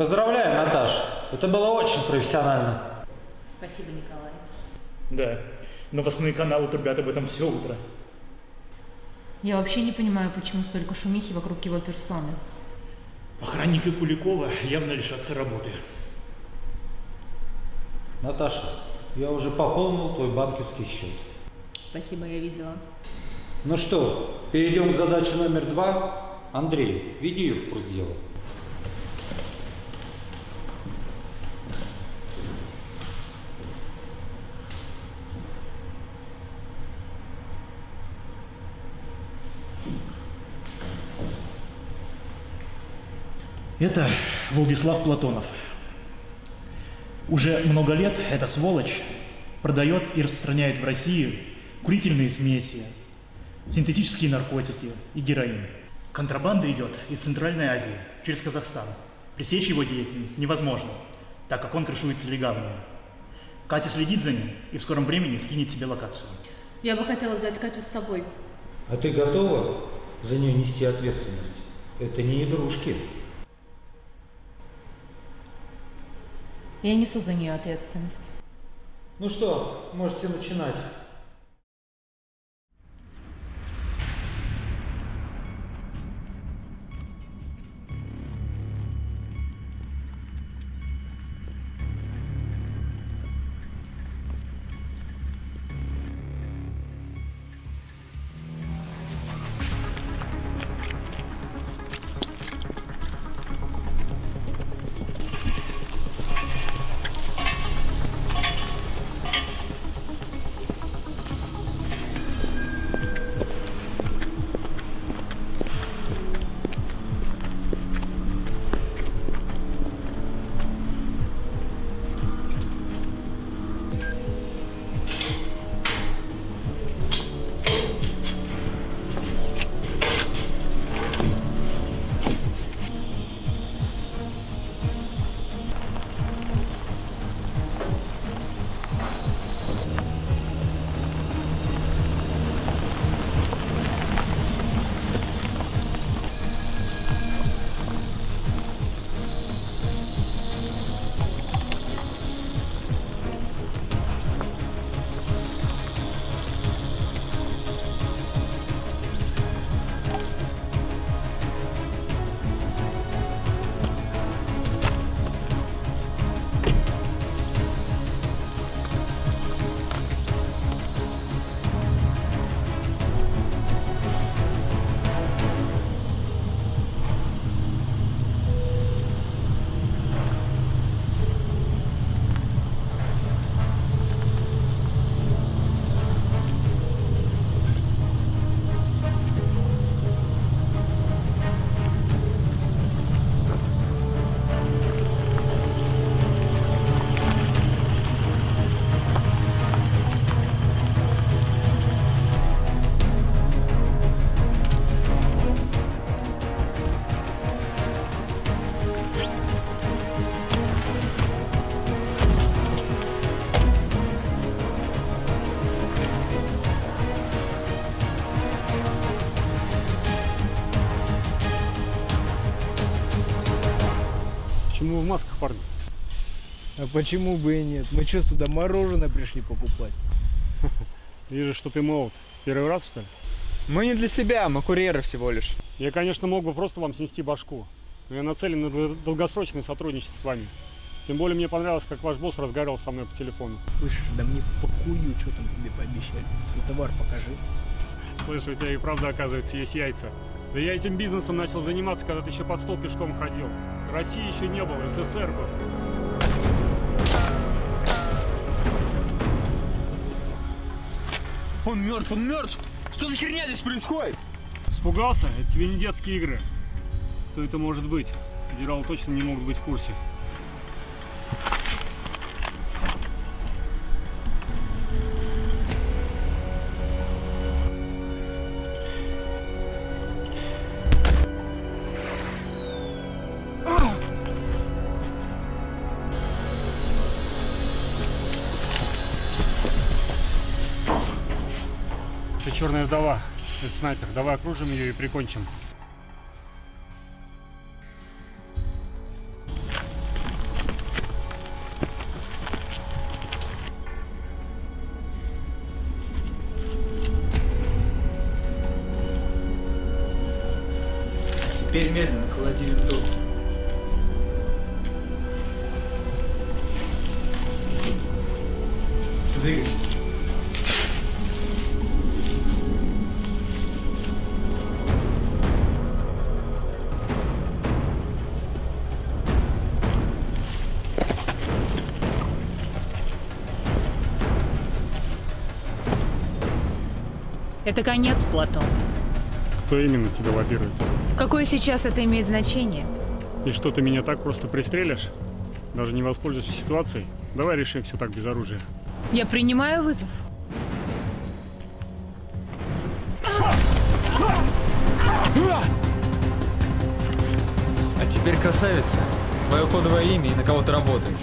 Поздравляю, Наташ. Это было очень профессионально. Спасибо, Николай. Да, новостные каналы трубят об этом все утро. Я вообще не понимаю, почему столько шумихи вокруг его персоны. Охранники Куликова явно лишатся работы. Наташа, я уже пополнил твой банковский счет. Спасибо, я видела. Ну что, перейдем к задаче номер два. Андрей, веди ее в курс дела. Это Владислав Платонов. Уже много лет эта сволочь продает и распространяет в России курительные смеси, синтетические наркотики и героин. Контрабанда идет из Центральной Азии через Казахстан. Пресечь его деятельность невозможно, так как он крышуется легавыми. Катя следит за ним и в скором времени скинет тебе локацию. Я бы хотела взять Катю с собой. А ты готова за нее нести ответственность? Это не игрушки. Я несу за нее ответственность. Ну что, можете начинать. А почему бы и нет? Мы что, сюда мороженое пришли покупать? Вижу, что ты молод. Первый раз, что ли? Мы не для себя, мы курьеры всего лишь. Я, конечно, мог бы просто вам снести башку. Но я нацелен на дол- долгосрочное сотрудничество с вами. Тем более мне понравилось, как ваш босс разговаривал со мной по телефону. Слышишь, да мне похую, что там тебе пообещали. Ты товар покажи. Слышь, у тебя и правда, оказывается, есть яйца. Да я этим бизнесом начал заниматься, когда ты еще под стол пешком ходил. России еще не было, СССР был. Он мертв, он мертв! Что за херня здесь происходит? Испугался? Это тебе не детские игры. Кто это может быть? Федералы точно не могут быть в курсе. Черная вдова. Это снайпер. Давай окружим ее и прикончим. Это конец, Платон. Кто именно тебя лоббирует? Какое сейчас это имеет значение? И что, ты меня так просто пристрелишь? Даже не воспользуешься ситуацией? Давай решим все так без оружия. Я принимаю вызов. А теперь, красавица, твое кодовое имя и на кого ты работаешь.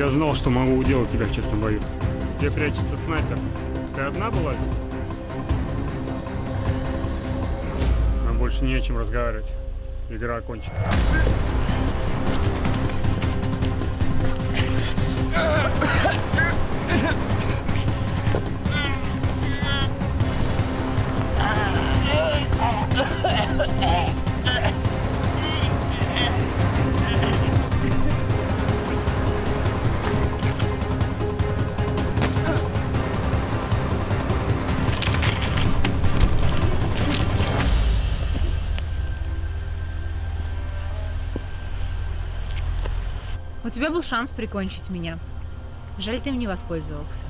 Я знал, что могу уделать тебя в честном бою. Где прячется снайпер? Ты одна была здесь? Нам больше не о чем разговаривать. Игра окончена. У был шанс прикончить меня. Жаль, ты им не воспользовался.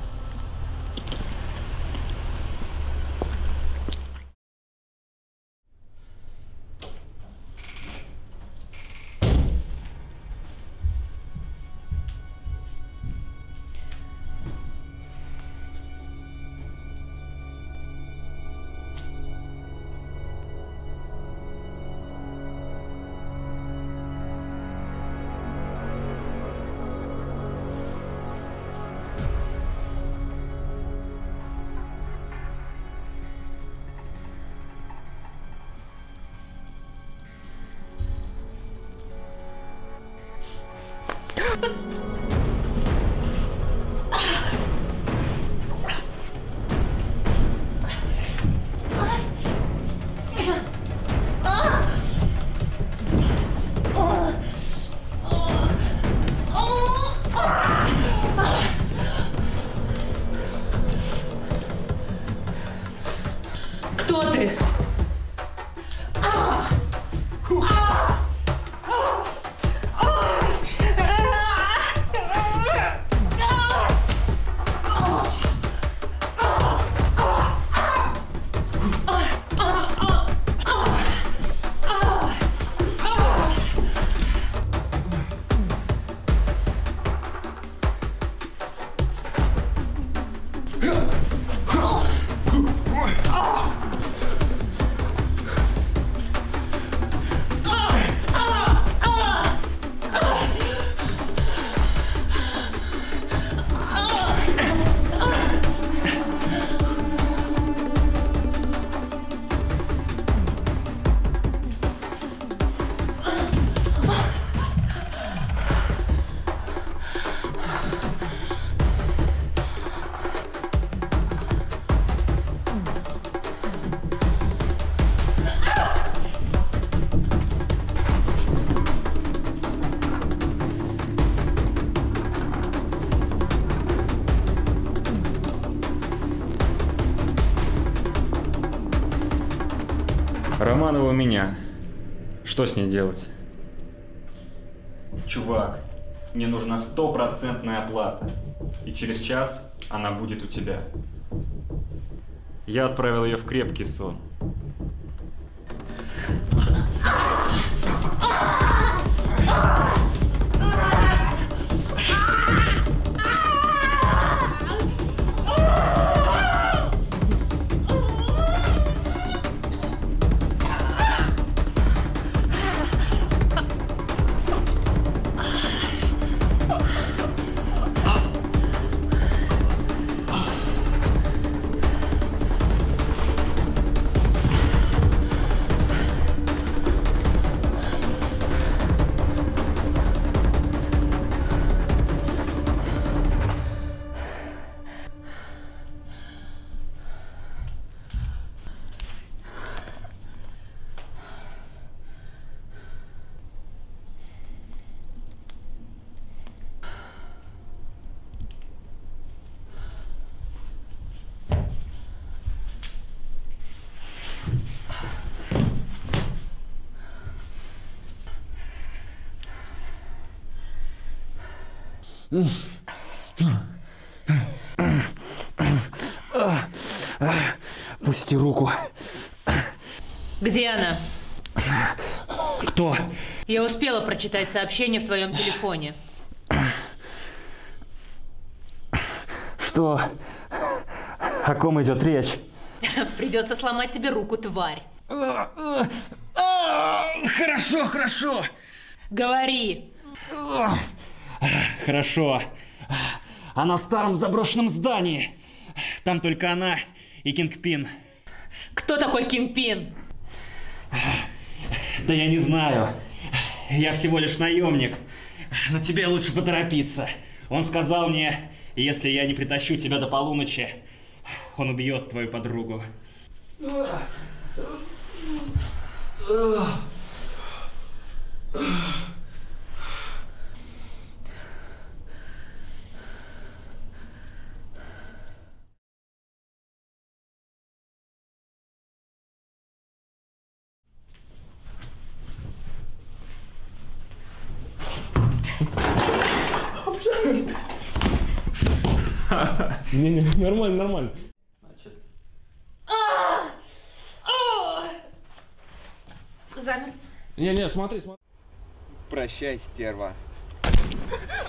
Романова у меня. Что с ней делать? Чувак, мне нужна стопроцентная оплата. И через час она будет у тебя. Я отправил ее в крепкий сон. Пусти руку. Где она? Кто? Я успела прочитать сообщение в твоем телефоне. Что? О ком идет речь? Придется сломать тебе руку, тварь. Хорошо, хорошо. Говори. Хорошо. Она в старом заброшенном здании. Там только она и Кингпин. Кто такой Кингпин? Да я не знаю. Я всего лишь наемник. Но тебе лучше поторопиться. Он сказал мне, если я не притащу тебя до полуночи, он убьет твою подругу. Не-не, нормально, нормально. Замер. Не-не, смотри, смотри. Прощай, стерва.